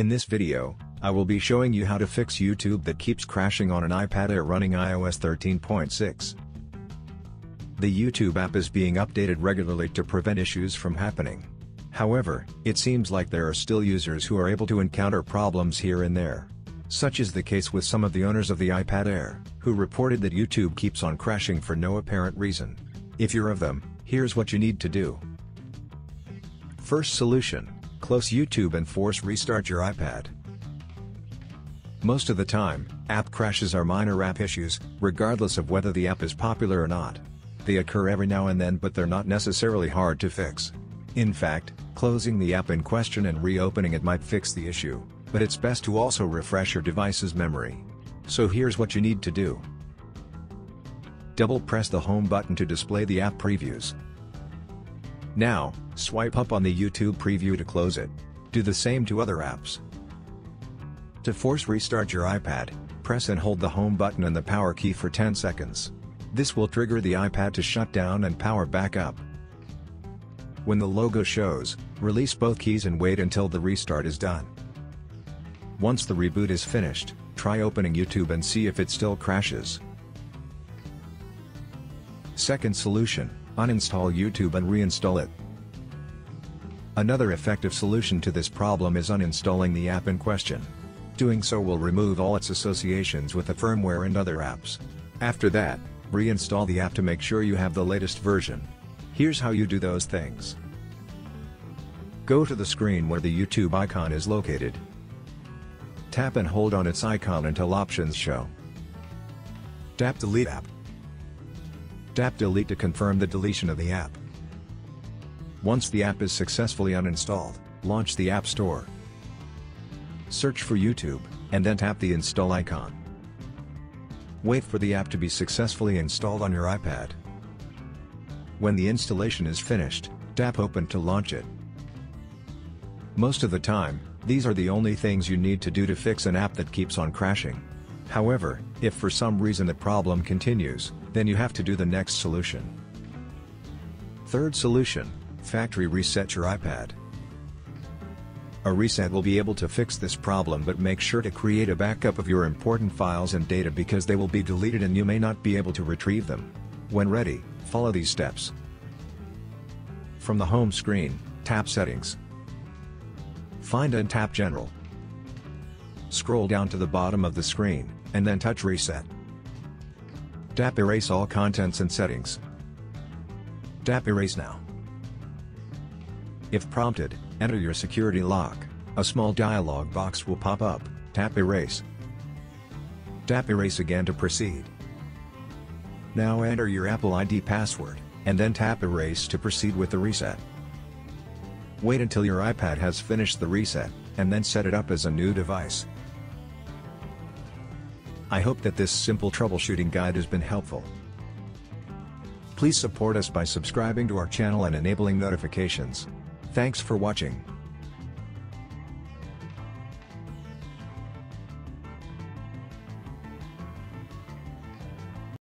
In this video, I will be showing you how to fix YouTube that keeps crashing on an iPad Air running iOS 13.6. The YouTube app is being updated regularly to prevent issues from happening. However, it seems like there are still users who are able to encounter problems here and there. Such is the case with some of the owners of the iPad Air, who reported that YouTube keeps on crashing for no apparent reason. If you're of them, here's what you need to do. First solution, close YouTube and force restart your iPad. Most of the time, app crashes are minor app issues, regardless of whether the app is popular or not. They occur every now and then but they're not necessarily hard to fix. In fact, closing the app in question and reopening it might fix the issue, but it's best to also refresh your device's memory. So here's what you need to do. Double press the home button to display the app previews. Now, swipe up on the YouTube preview to close it. Do the same to other apps. To force restart your iPad, press and hold the home button and the power key for 10 seconds. This will trigger the iPad to shut down and power back up. When the logo shows, release both keys and wait until the restart is done. Once the reboot is finished, try opening YouTube and see if it still crashes. Second solution, uninstall YouTube and reinstall it. Another effective solution to this problem is uninstalling the app in question. Doing so will remove all its associations with the firmware and other apps. After that, reinstall the app to make sure you have the latest version. Here's how you do those things. Go to the screen where the YouTube icon is located. Tap and hold on its icon until options show. Tap Delete App. Tap Delete to confirm the deletion of the app. Once the app is successfully uninstalled, launch the App Store. Search for YouTube, and then tap the install icon. Wait for the app to be successfully installed on your iPad. When the installation is finished, tap Open to launch it. Most of the time, these are the only things you need to do to fix an app that keeps on crashing. However, if for some reason the problem continues, then you have to do the next solution. Third solution, factory reset your iPad. A reset will be able to fix this problem but make sure to create a backup of your important files and data because they will be deleted and you may not be able to retrieve them. When ready, follow these steps. From the home screen, tap Settings. Find and tap General. Scroll down to the bottom of the screen, and then touch Reset. Tap Erase all contents and settings. Tap Erase now. If prompted, enter your security lock. A small dialog box will pop up, tap Erase. Tap Erase again to proceed. Now enter your Apple ID password, and then tap Erase to proceed with the reset. Wait until your iPad has finished the reset, and then set it up as a new device. I hope that this simple troubleshooting guide has been helpful. Please support us by subscribing to our channel and enabling notifications. Thanks for watching.